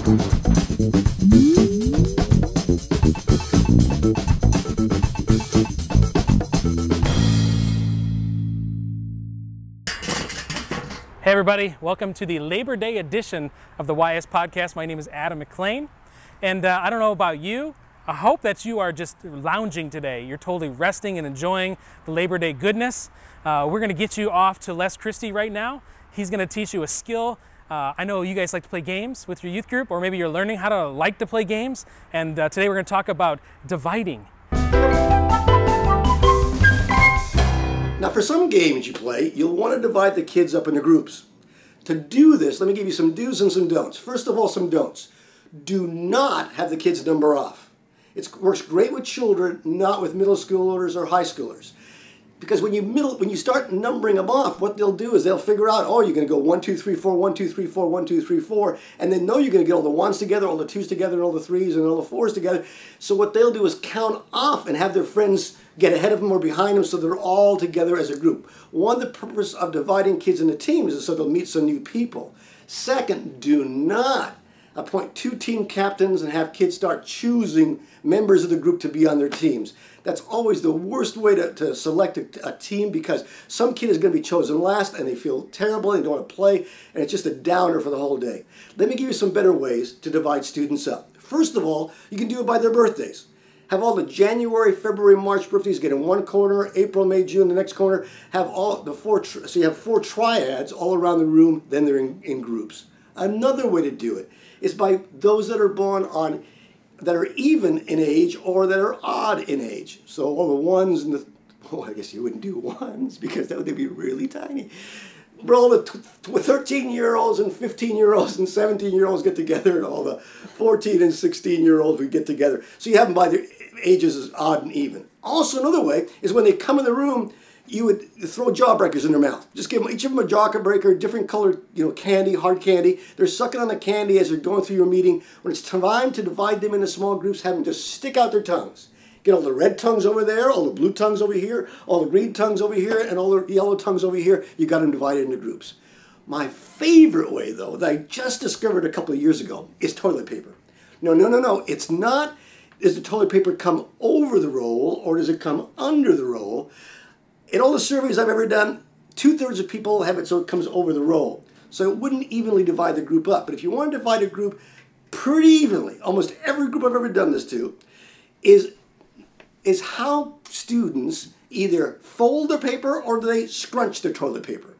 Hey everybody, welcome to the Labor Day edition of the YS Podcast. My name is Adam McLane, and uh, I don't know about you, I hope that you are just lounging today. You're totally resting and enjoying the Labor Day goodness. Uh, we're gonna get you off to Les Christie right now. He's gonna teach you a skill. Uh, I know you guys like to play games with your youth group, or maybe you're learning how to like to play games, and uh, today we're gonna talk about dividing. Now, for some games you play, you'll want to divide the kids up into groups. To do this, let me give you some do's and some don'ts. First of all, some don'ts. Do not have the kids number off. It works great with children, not with middle schoolers or high schoolers. Because when you middle, when you start numbering them off, what they'll do is they'll figure out, oh, you're going to go one, two, three, four, one, two, three, four, one, two, three, four, and they know you're going to get all the ones together, all the twos together, and all the threes and all the fours together. So what they'll do is count off and have their friends get ahead of them or behind them so they're all together as a group. One, the purpose of dividing kids into teams is so they'll meet some new people. Second, do not appoint two team captains and have kids start choosing members of the group to be on their teams. That's always the worst way to, to select a, a team because some kid is going to be chosen last and they feel terrible, they don't want to play, and it's just a downer for the whole day. Let me give you some better ways to divide students up. First of all, you can do it by their birthdays. Have all the January, February, March birthdays get in one corner, April, May, June, the next corner. Have all the four, so you have four triads all around the room, then they're in, in groups. Another way to do it is by those that are born on that are even in age or that are odd in age. So all the ones and the oh, I guess you wouldn't do ones because that would be really tiny. But all the 13 year olds and 15 year olds and 17 year olds get together, and all the 14 and 16 year olds would get together. So you have them by their ages as odd and even. Also, another way is when they come in the room, you would throw jawbreakers in their mouth. Just give them, each of them a jawbreaker, different colored, you know, candy, hard candy. They're sucking on the candy as they're going through your meeting. When it's time to divide them into small groups, have them just stick out their tongues. Get all the red tongues over there, all the blue tongues over here, all the green tongues over here, and all the yellow tongues over here. You got them divided into groups. My favorite way, though, that I just discovered a couple of years ago, is toilet paper. No, no, no, no. It's not, does the toilet paper come over the roll or does it come under the roll? In all the surveys I've ever done, two thirds of people have it so it comes over the roll. So it wouldn't evenly divide the group up. But if you want to divide a group pretty evenly, almost every group I've ever done this to, is, is how students either fold their paper or they scrunch their toilet paper.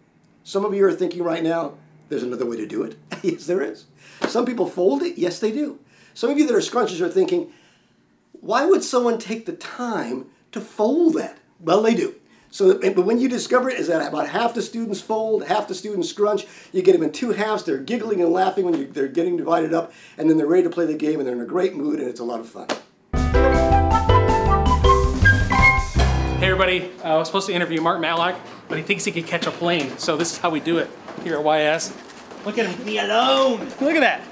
Some of you are thinking right now, there's another way to do it. yes, there is. Some people fold it. Yes, they do. Some of you that are scrunchers are thinking, why would someone take the time to fold that? Well, they do. So, but when you discover it, is that about half the students fold, half the students scrunch. You get them in two halves. They're giggling and laughing when you, they're getting divided up, and then they're ready to play the game, and they're in a great mood, and it's a lot of fun. Hey everybody, uh, I was supposed to interview Mark Matlock, but he thinks he can catch a plane, so this is how we do it here at YS. Look at him. Leave me alone. Look at that.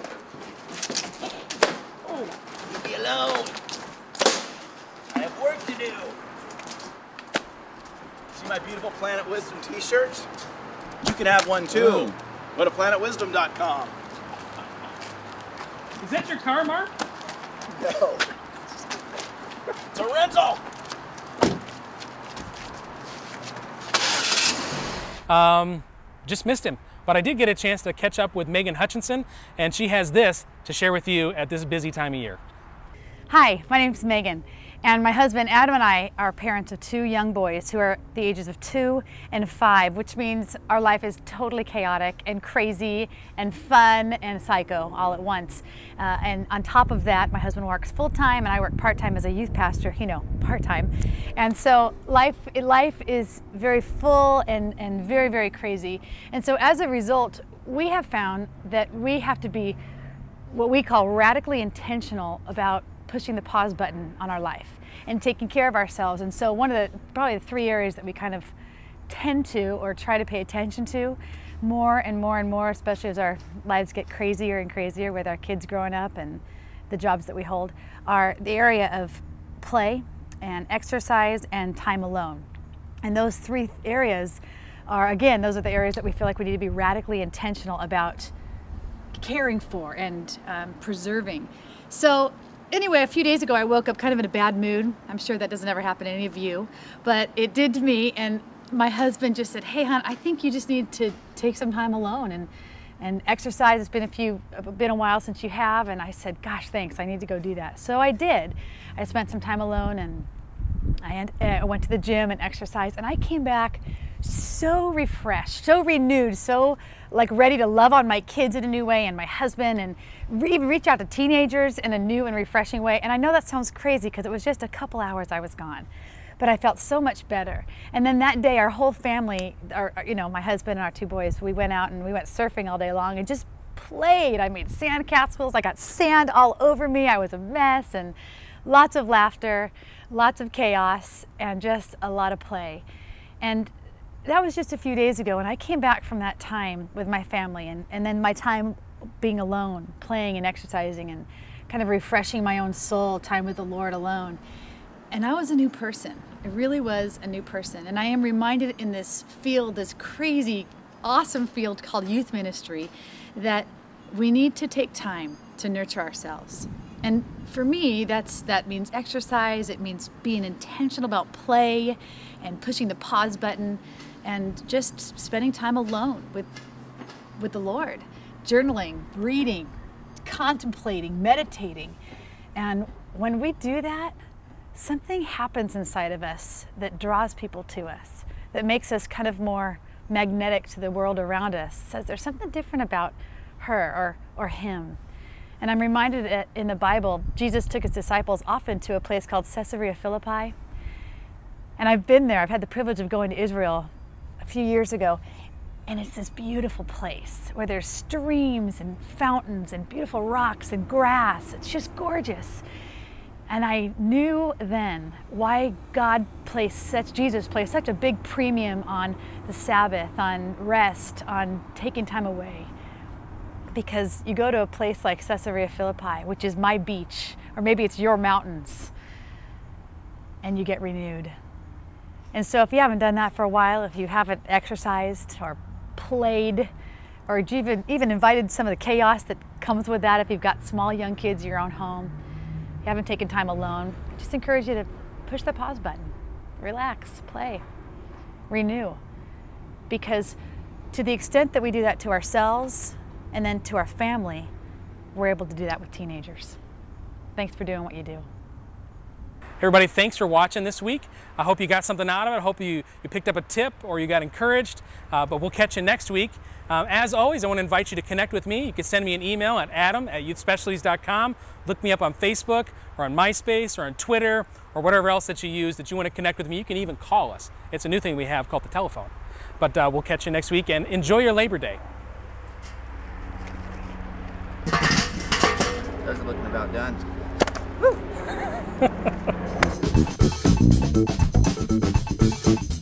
Oh, leave me alone. I have work to do. See my beautiful Planet Wisdom t-shirts? You can have one too. Ooh. Go to planetwisdom.com. Is that your car, Mark? No. It's a rental. Um, just missed him. But I did get a chance to catch up with Megan Hutchinson, and she has this to share with you at this busy time of year. Hi, my name is Megan, and my husband Adam and I are parents of two young boys who are the ages of two and five, which means our life is totally chaotic and crazy and fun and psycho all at once. Uh, and on top of that, my husband works full time and I work part time as a youth pastor, you know, part time. And so life, life is very full and, and very, very crazy. And so as a result, we have found that we have to be what we call radically intentional about pushing the pause button on our life and taking care of ourselves. And so one of the probably the three areas that we kind of tend to or try to pay attention to more and more and more, especially as our lives get crazier and crazier with our kids growing up and the jobs that we hold, are the area of play and exercise and time alone. And those three areas are, again, those are the areas that we feel like we need to be radically intentional about caring for and um, preserving. So anyway, a few days ago, I woke up kind of in a bad mood. I'm sure that doesn't ever happen to any of you, but it did to me. And my husband just said, "Hey, hon, I think you just need to take some time alone and and exercise. It's been a few, been a while since you have." And I said, "Gosh, thanks. I need to go do that." So I did. I spent some time alone and I uh, went to the gym and exercised, and I came back so refreshed, so renewed, so like ready to love on my kids in a new way and my husband and even reach out to teenagers in a new and refreshing way. And I know that sounds crazy because it was just a couple hours I was gone, but I felt so much better. And then that day, our whole family, our, you know, my husband and our two boys, we went out and we went surfing all day long and just played. I made sand castles. I got sand all over me. I was a mess and lots of laughter, lots of chaos, and just a lot of play. And that was just a few days ago, and I came back from that time with my family, and, and then my time being alone, playing and exercising, and kind of refreshing my own soul, time with the Lord alone. And I was a new person. I really was a new person. And I am reminded in this field, this crazy, awesome field called youth ministry, that we need to take time to nurture ourselves. And for me, that's that means exercise, it means being intentional about play and pushing the pause button and just spending time alone with with the Lord, journaling, reading, contemplating, meditating. And when we do that, something happens inside of us that draws people to us, that makes us kind of more magnetic to the world around us. Says there's something different about her or or him. And I'm reminded that in the Bible, Jesus took his disciples often to a place called Caesarea Philippi. And I've been there. I've had the privilege of going to Israel few years ago. And it's this beautiful place where there's streams and fountains and beautiful rocks and grass. It's just gorgeous. And I knew then why God placed such, Jesus placed such a big premium on the Sabbath, on rest, on taking time away. Because you go to a place like Caesarea Philippi, which is my beach, or maybe it's your mountains, and you get renewed. And so if you haven't done that for a while, if you haven't exercised or played, or even, even invited some of the chaos that comes with that if you've got small young kids in your own home, you haven't taken time alone, I just encourage you to push the pause button, relax, play, renew. Because to the extent that we do that to ourselves and then to our family, we're able to do that with teenagers. Thanks for doing what you do. Everybody, thanks for watching this week. I hope you got something out of it. I hope you, you picked up a tip or you got encouraged, uh, but we'll catch you next week. Um, as always, I want to invite you to connect with me. You can send me an email at adam at youthspecialties.com. Look me up on Facebook or on MySpace or on Twitter or whatever else that you use that you want to connect with me. You can even call us. It's a new thing we have called the telephone. But uh, we'll catch you next week and enjoy your Labor Day. Are looking about done. thank you